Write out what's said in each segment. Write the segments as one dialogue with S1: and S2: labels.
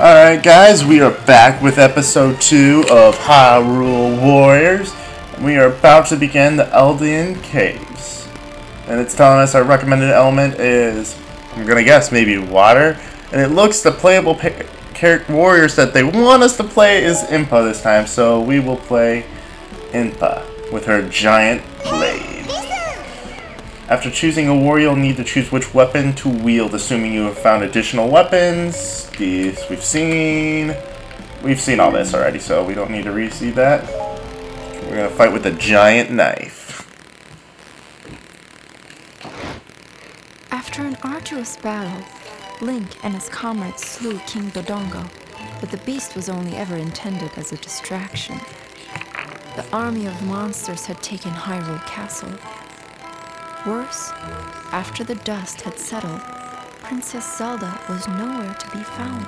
S1: Alright guys, we are back with episode 2 of Hyrule Warriors. We are about to begin the Eldin Caves. And it's telling us our recommended element is, I'm gonna guess, maybe water. And it looks the playable character warriors that they want us to play is Impa this time, so we will play Impa with her giant blade. After choosing a warrior, you'll need to choose which weapon to wield, assuming you have found additional weapons. These we've seen. We've seen all this already, so we don't need to re-see that. We're gonna fight with a giant knife.
S2: After an arduous battle, Link and his comrades slew King Dodongo, but the beast was only ever intended as a distraction. The army of monsters had taken Hyrule Castle, Worse, after the dust had settled, Princess Zelda was nowhere to be found.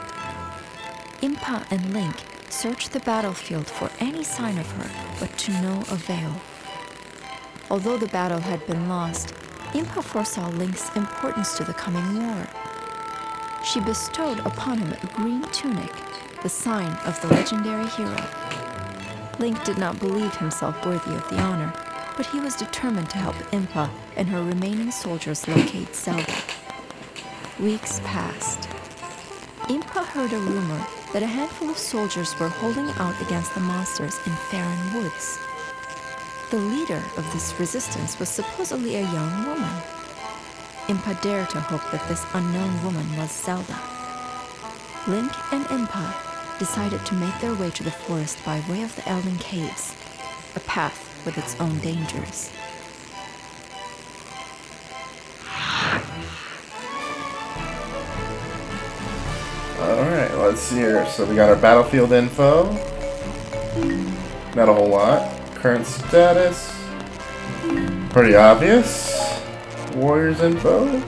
S2: Impa and Link searched the battlefield for any sign of her, but to no avail. Although the battle had been lost, Impa foresaw Link's importance to the coming war. She bestowed upon him a green tunic, the sign of the legendary hero. Link did not believe himself worthy of the honor, but he was determined to help Impa and her remaining soldiers locate Zelda. Weeks passed. Impa heard a rumor that a handful of soldiers were holding out against the monsters in Faron Woods. The leader of this resistance was supposedly a young woman. Impa dared to hope that this unknown woman was Zelda. Link and Impa decided to make their way to the forest by way of the Eldin Caves, a path with its own dangers.
S1: Alright, let's see here. So we got our battlefield info. Not a whole lot. Current status. Pretty obvious. Warriors info.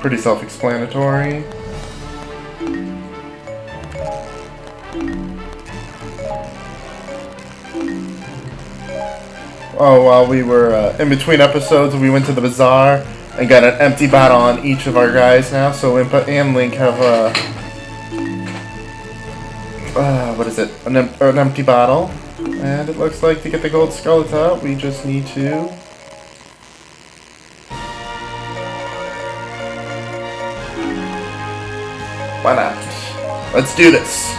S1: Pretty self-explanatory. Oh, while we were uh, in between episodes, we went to the bazaar and got an empty bottle on each of our guys now. So Impa and Link have uh, uh what is it? An, em an, empty bottle, and it looks like to get the gold skeleton out, we just need to. Why not? Let's do this.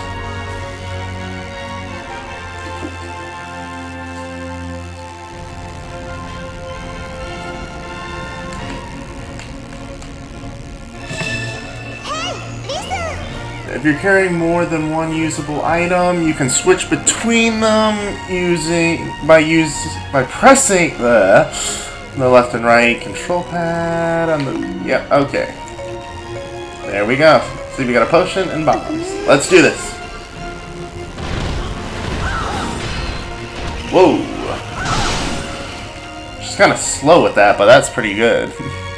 S1: If you're carrying more than one usable item, you can switch between them using by use by pressing the the left and right control pad on the yeah okay. There we go. See, we got a potion and bombs. Let's do this. Whoa. She's kind of slow with that, but that's pretty good.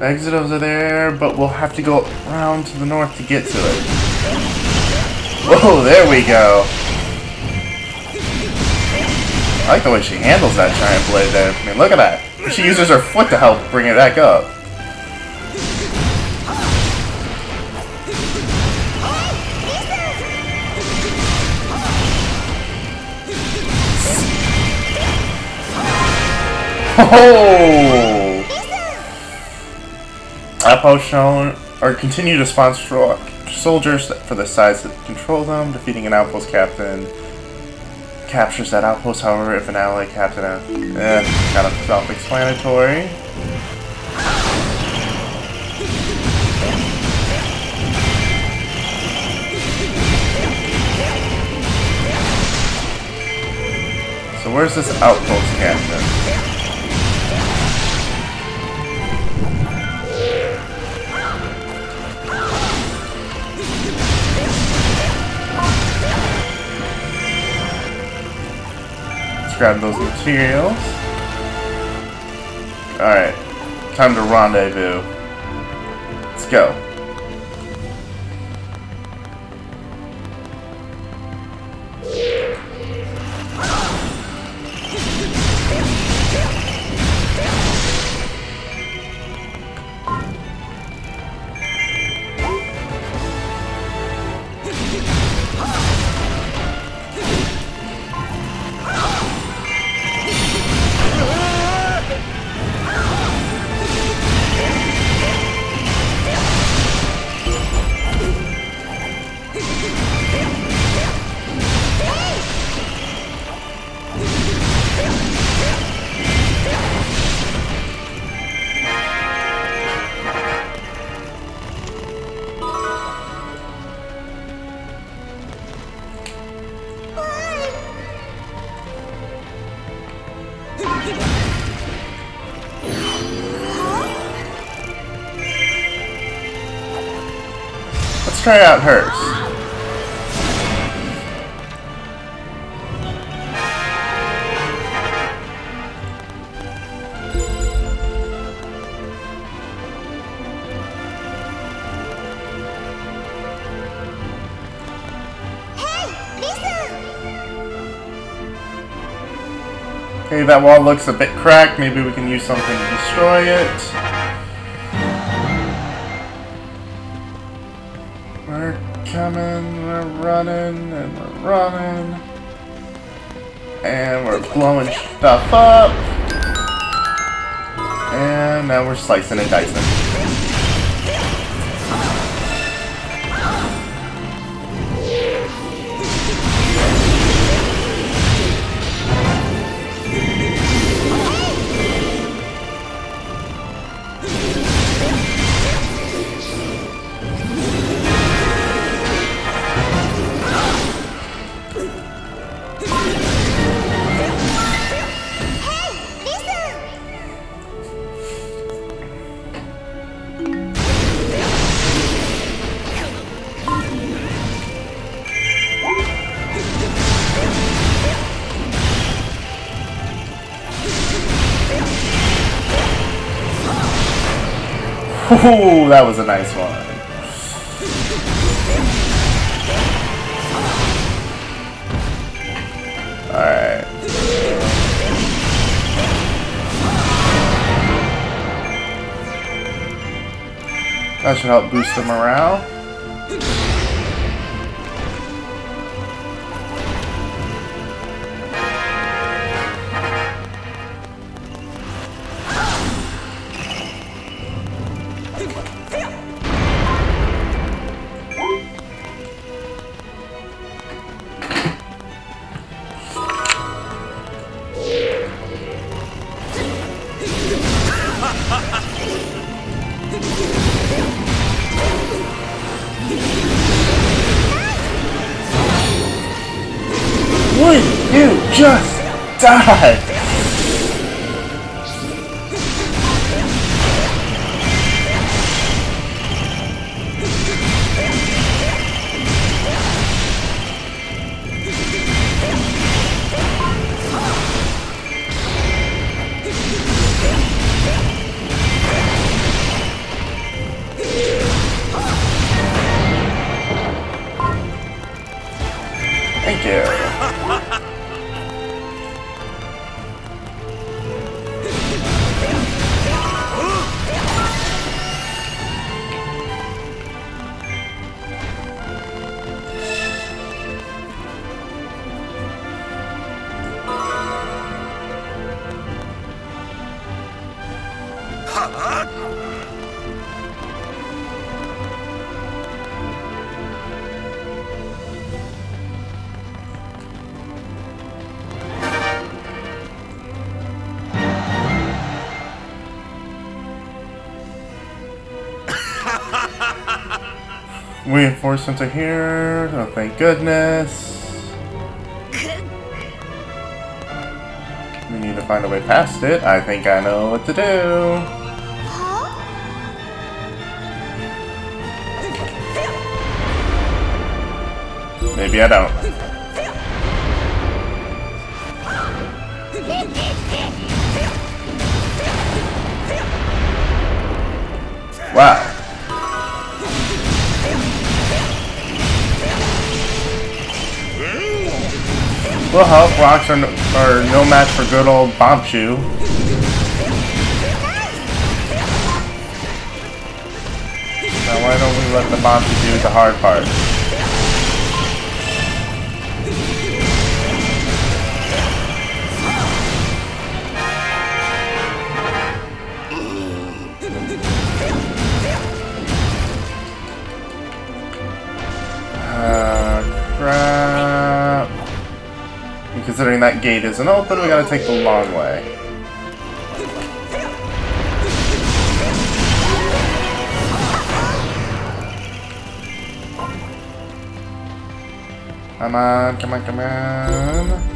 S1: exit over there, but we'll have to go around to the north to get to it. Whoa, there we go. I like the way she handles that giant blade there. I mean, look at that. She uses her foot to help bring it back up. Oh! Outposts shown or continue to sponsor soldiers for the sides that control them. Defeating an outpost captain captures that outpost, however, if an ally captain... Eh, kind of self-explanatory. So where's this outpost captain? Grab those materials. Alright, time to rendezvous. Let's go. Try out hers. Okay, that wall looks a bit cracked. Maybe we can use something to destroy it. Coming, we're running, and we're running. And we're blowing stuff up. And now we're slicing and dicing. Ooh, that was a nice one. Alright. That should help boost the morale. You just die? Reinforcements are here. Oh, thank goodness. We need to find a way past it. I think I know what to do. Maybe I don't. Will help. Rocks are no, are no match for good old Bombchu. Now why don't we let the Bombchu do the hard part? Considering that gate isn't open, we gotta take the long way. Come on, come on, come on.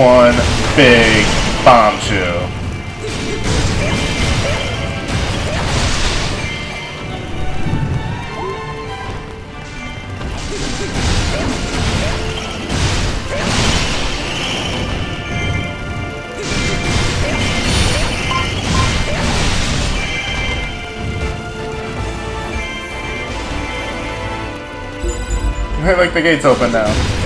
S1: One big bombshell. Like the gate's open now.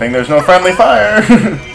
S1: Thing there's no friendly fire.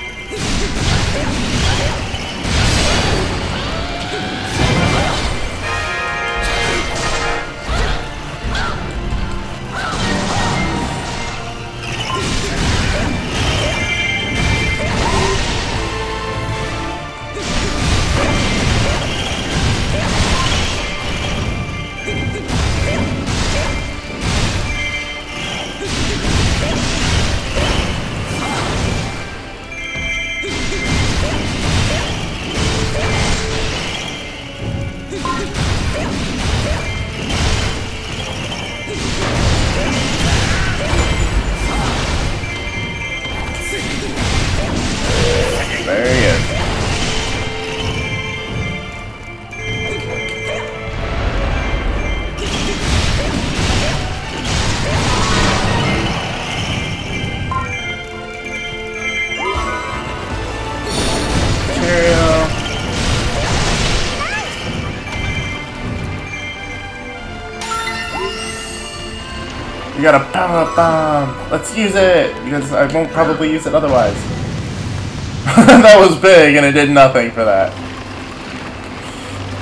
S1: You got a power bomb. Let's use it because I won't probably use it otherwise. that was big and it did nothing for that.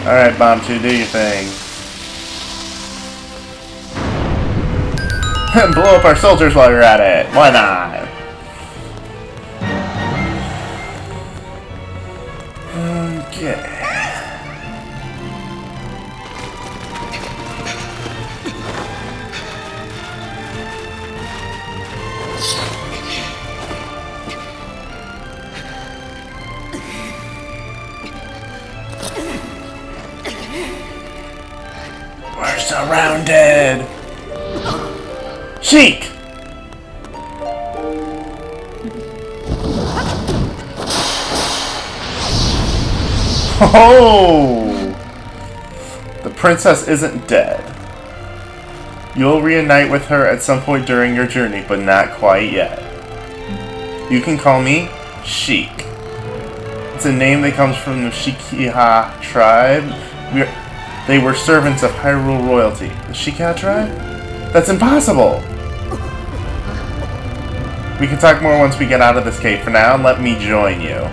S1: Alright, Bombchu, do your thing. Blow up our soldiers while you're at it. Why not? Oh! The princess isn't dead. You'll reunite with her at some point during your journey, but not quite yet. You can call me Sheik. It's a name that comes from the Sheikah tribe. We're, they were servants of Hyrule royalty. The Sheikah tribe? That's impossible! We can talk more once we get out of this cave. For now, let me join you.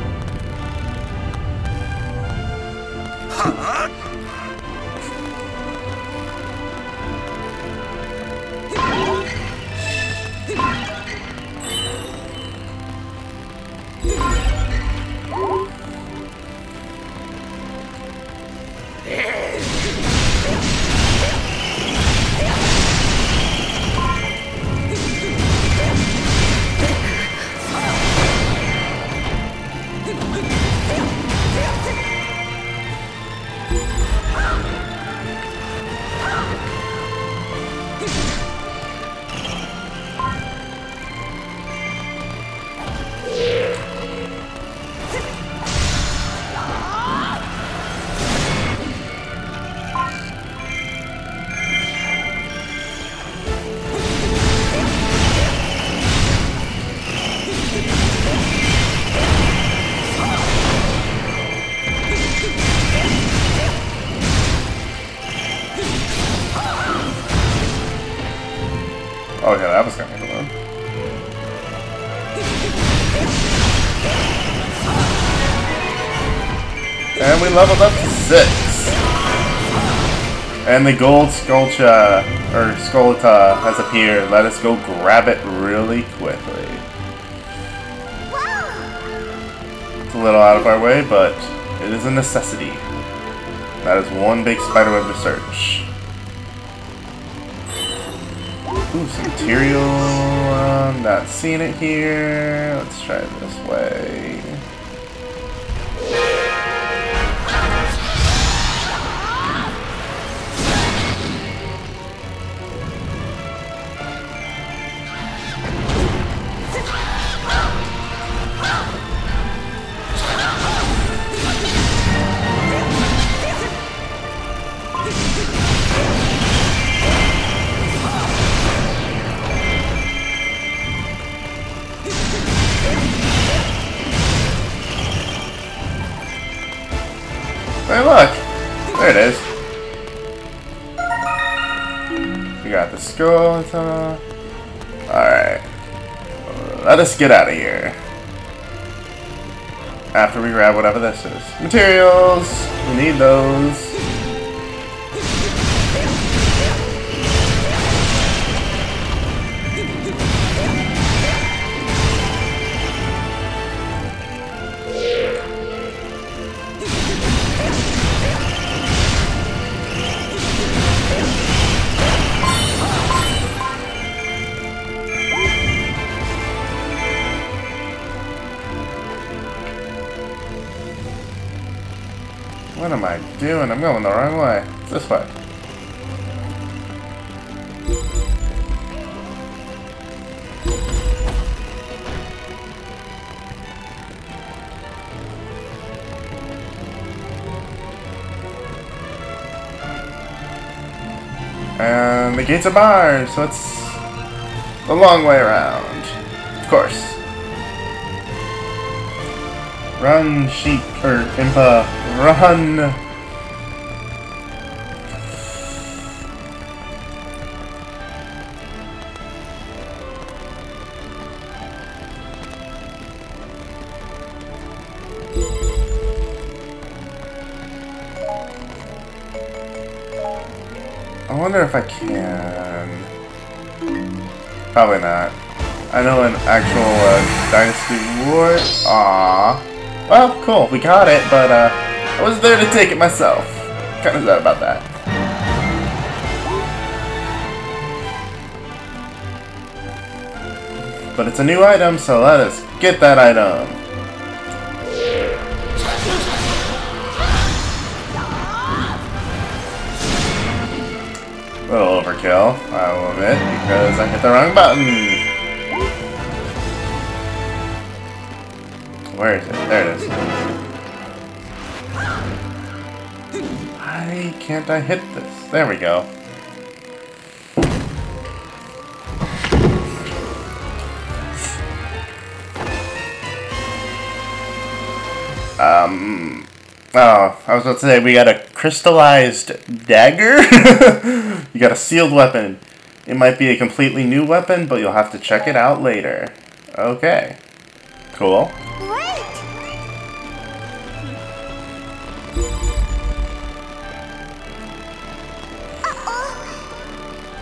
S1: We leveled up to six. And the gold Skullcha, or Skullta, has appeared. Let us go grab it really quickly. It's a little out of our way, but it is a necessity. That is one big spiderweb to search. Ooh, some material. Um, I'm not seeing it here. Let's try this way. Hey, look! There it is. We got the skull. Alright. Let us get out of here. After we grab whatever this is. Materials! We need those. What am I doing? I'm going the wrong way. This way. And the gates are barred, so it's the long way around. Of course. Run, sheep, or Impa, run! I wonder if I can. Probably not. I know an actual uh, Dynasty would. Aww. Well, cool, we got it, but uh, I was there to take it myself. Kind of sad about that. But it's a new item, so let us get that item. A little overkill, I will admit, because I hit the wrong button. Where is it? There it is. Can't I hit this? There we go. Um. Oh, I was about to say we got a crystallized dagger. you got a sealed weapon. It might be a completely new weapon, but you'll have to check it out later. Okay. Cool.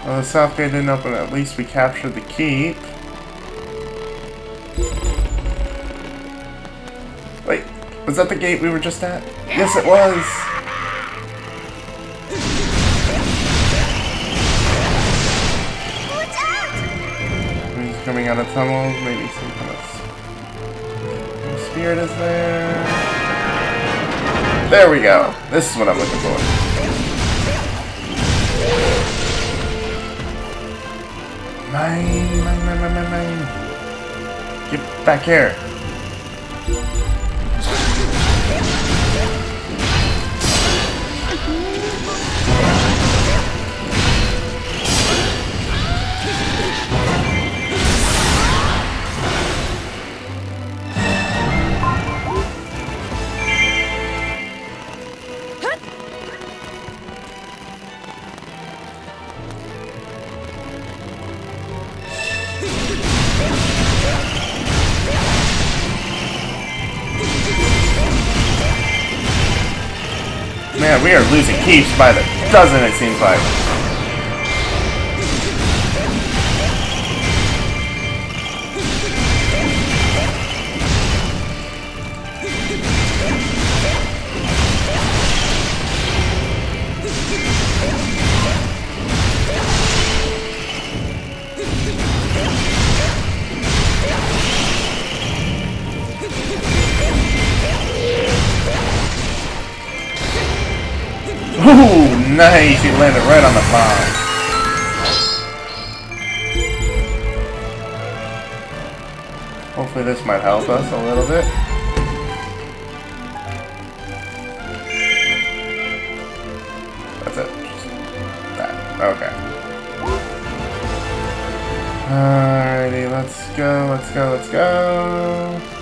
S1: Well, the south gate didn't open. At least we captured the keep. Wait, was that the gate we were just at? Yes, it was. He's coming out of tunnels. Maybe some kind of spirit is there. There we go. This is what I'm looking for. Mine, mine, mine, mine, mine, mine. Get back here. We are losing keeps by the dozen, it seems like. Ooh, nice! He landed right on the bomb. Hopefully this might help us a little bit. That's it. That. Okay. Alrighty, let's go, let's go, let's go.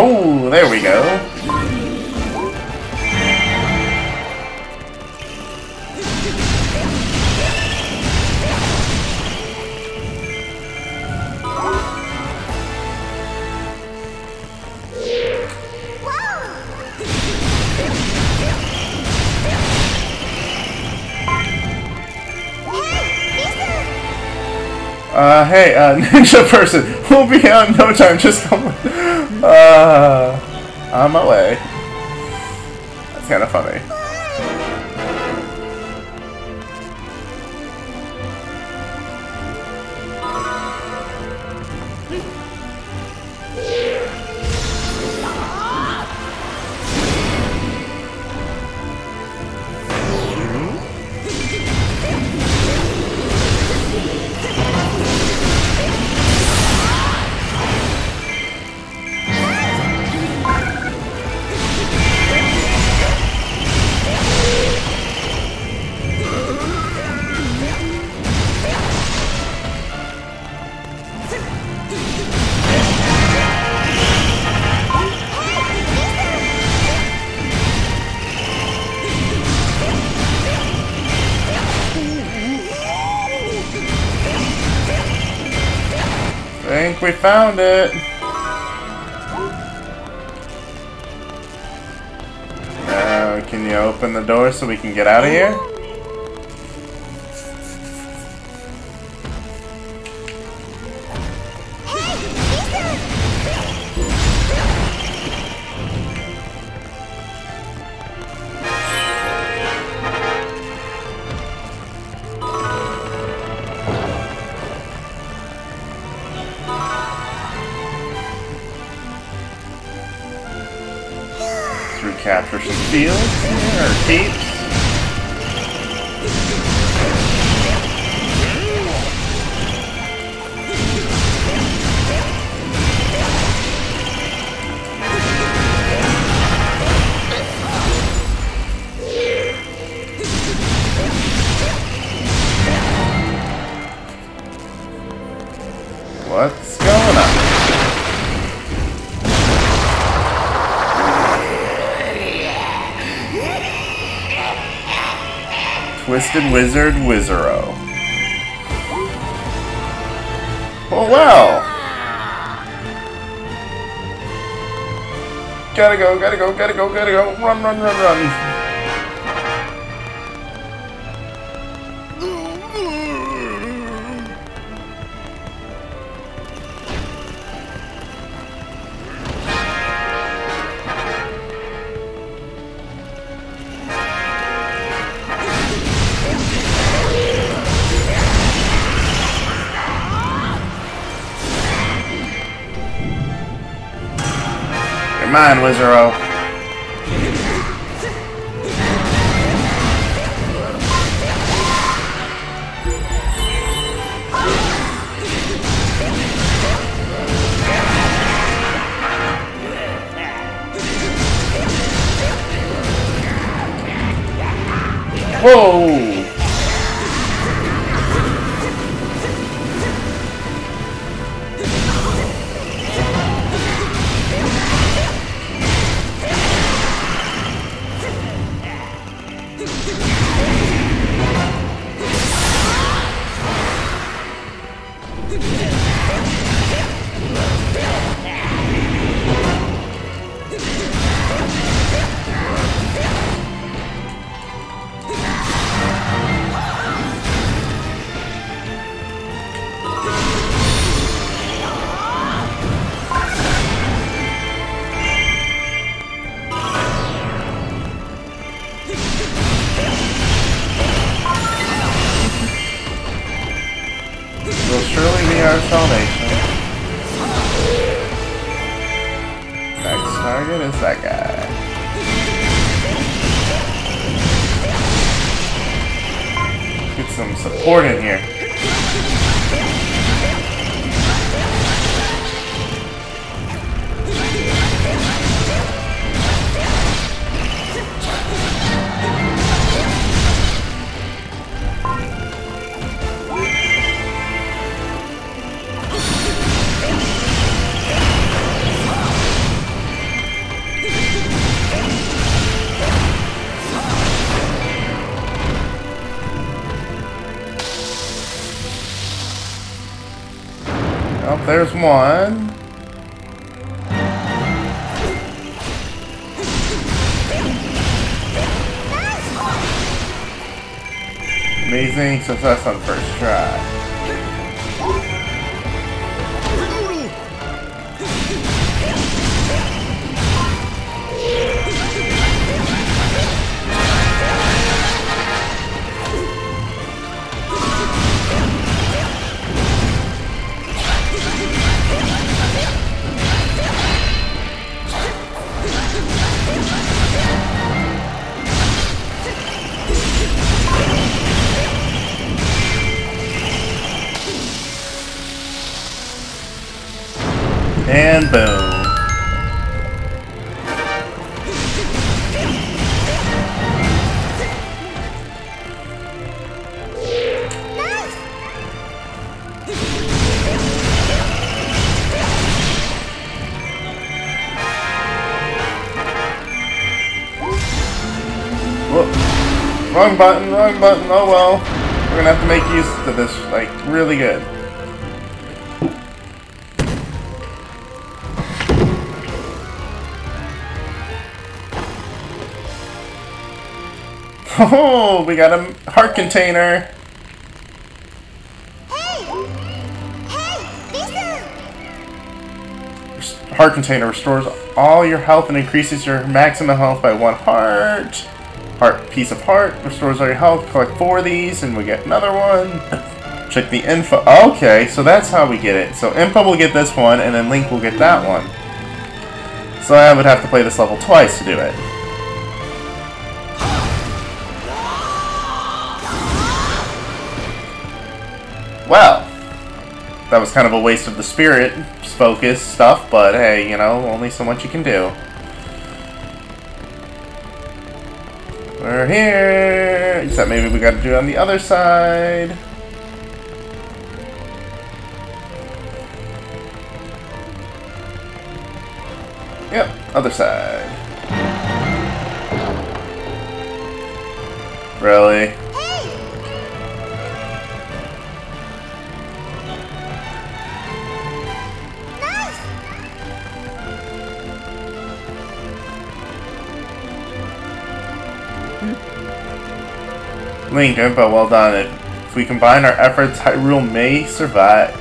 S1: Oh, there we go. Uh, hey, uh, ninja person, we'll be out in no time, just come, uh, on my way. That's kind of funny. We found it. Uh, can you open the door so we can get out of here? Capture some fields or keeps. Twisted Wizard Wizzro. Oh well. Gotta go, gotta go, gotta go, gotta go. Run, run, run, run. You're mine, Whoa! There's one. Amazing success on first try. Wrong button, wrong button, oh well. We're gonna have to make use of this, like, really good. Oh, we got a heart container.
S3: Hey! Hey! Listen!
S1: Heart container restores all your health and increases your maximum health by one heart. Heart piece of heart restores all your health. Collect four of these and we get another one. Check the info. Okay, so that's how we get it. So Impa will get this one and then Link will get that one. So I would have to play this level twice to do it. Well, that was kind of a waste of the spirit focus stuff, but hey, you know, only so much you can do. We're here! Except maybe we gotta do it on the other side. Yep, other side. Really? Link, but well done. If we combine our efforts, Hyrule may survive.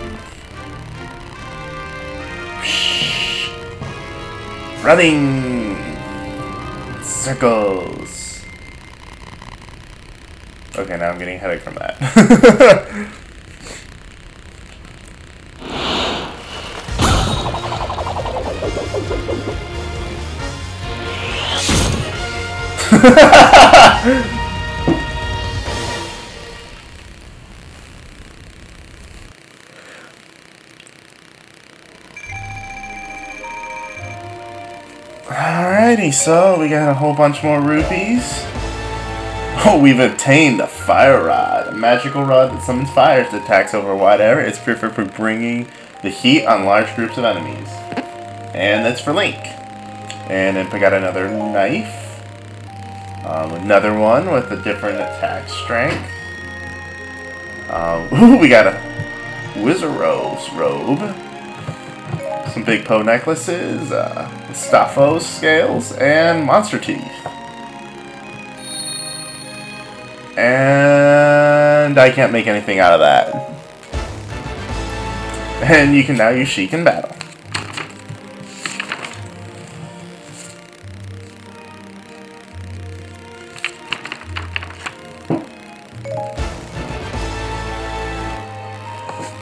S1: Running! Circles! Okay, now I'm getting headache from that. So we got a whole bunch more rupees. Oh, we've obtained a Fire Rod, a magical rod that summons fires that attacks over a wide area. It's perfect for bringing the heat on large groups of enemies. And that's for Link. And then we got another knife. Um, another one with a different attack strength. Um, ooh, we got a Wizzro's robe some Big Poe necklaces, uh, scales, and monster teeth. And I can't make anything out of that. And you can now use Sheik in battle.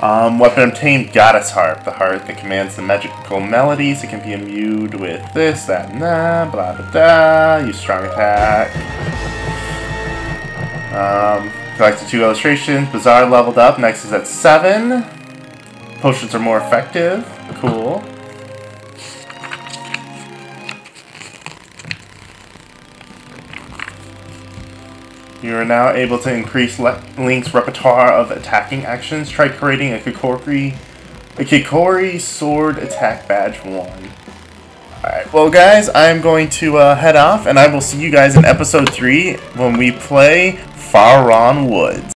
S1: Um, weapon obtained Goddess Harp, the harp that commands the magical melodies. It can be imbued with this, that, and that, blah, blah, blah. Use strong attack. Um, collected two illustrations. Bazaar leveled up. Next is at 7. Potions are more effective. Cool. You are now able to increase Link's repertoire of attacking actions. Try creating a Kikori, a Kikori Sword Attack Badge 1. Alright, well guys, I'm going to uh, head off, and I will see you guys in Episode 3 when we play Faron Woods.